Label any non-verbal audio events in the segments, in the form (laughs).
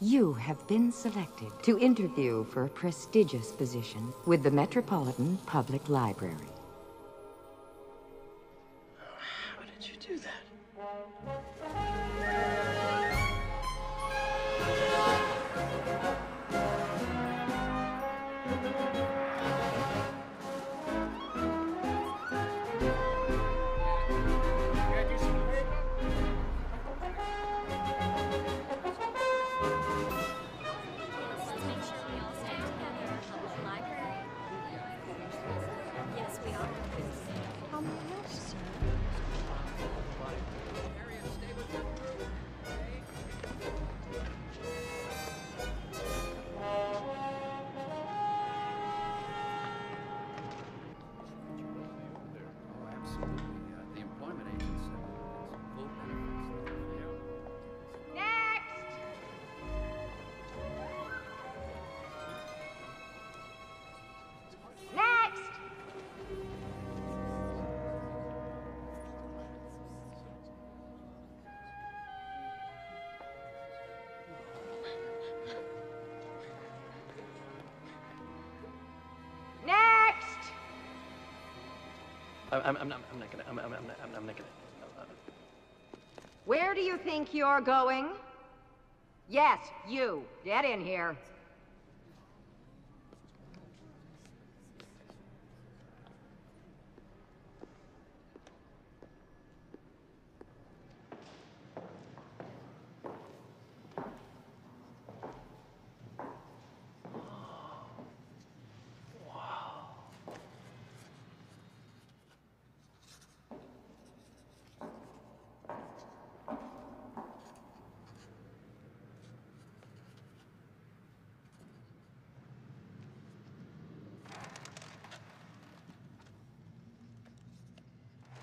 You have been selected to interview for a prestigious position with the Metropolitan Public Library. something. I'm, I'm, not, I'm not gonna, I'm, I'm, I'm not, I'm, I'm not gonna. Where do you think you're going? Yes, you. Get in here.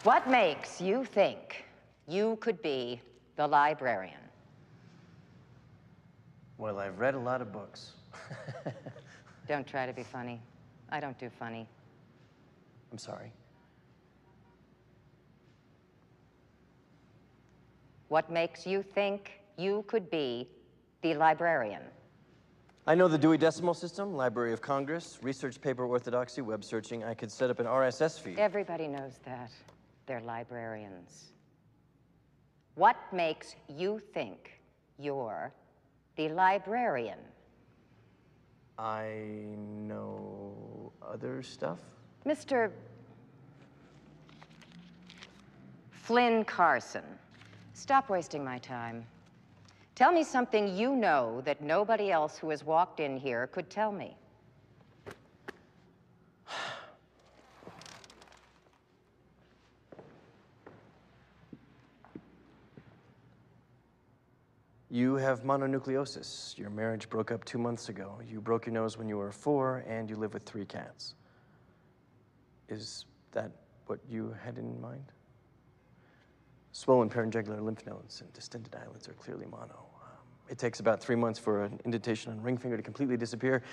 What makes you think you could be the librarian? Well, I've read a lot of books. (laughs) Don't try to be funny. I don't do funny. I'm sorry. What makes you think you could be the librarian? I know the Dewey Decimal System, Library of Congress, research paper orthodoxy, web searching. I could set up an RSS feed. Everybody knows that. They're librarians. What makes you think you're the librarian? I know other stuff. Mr. Flynn Carsen, stop wasting my time. Tell me something you know that nobody else who has walked in here could tell me. You have mononucleosis. Your marriage broke up two months ago. You broke your nose when you were four, and you live with three cats. Is that what you had in mind? Swollen pharyngeal lymph nodes and distended eyelids are clearly mono. Um, it takes about three months for an indentation on ring finger to completely disappear.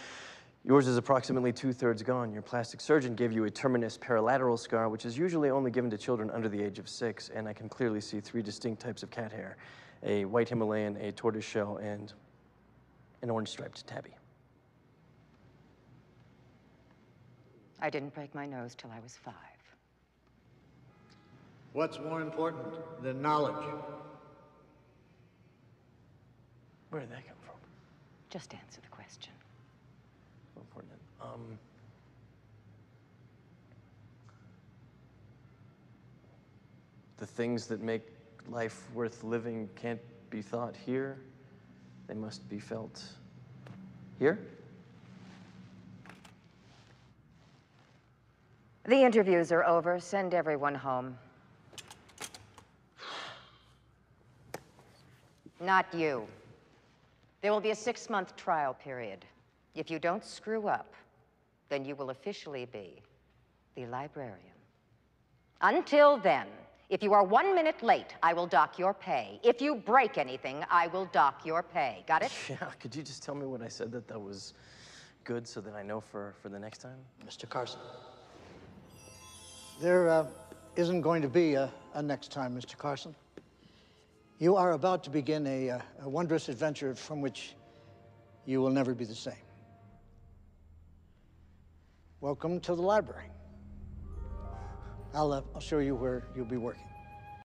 Yours is approximately two thirds gone. Your plastic surgeon gave you a terminus paralateral scar, which is usually only given to children under the age of six, and I can clearly see three distinct types of cat hair a white Himalayan, a tortoiseshell, and an orange striped tabby. I didn't break my nose till I was five. What's more important than knowledge? Where did that come from? Just answer the question. Important. Um, the things that make life worth living can't be thought here. They must be felt here. The interviews are over. Send everyone home. Not you. There will be a six month trial period. If you don't screw up, then you will officially be the librarian. Until then, if you are one minute late, I will dock your pay. If you break anything, I will dock your pay. Got it? (laughs) Yeah, could you just tell me when I said that that was good so that I know for, for the next time? Mr. Carsen. There uh, isn't going to be a, a next time, Mr. Carsen. You are about to begin a, uh, a wondrous adventure from which you will never be the same. Welcome to the library. I'll, uh, I'll show you where you'll be working.